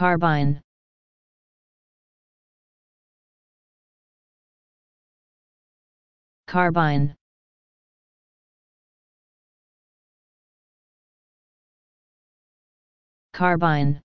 carbine. Carbine. Carbine.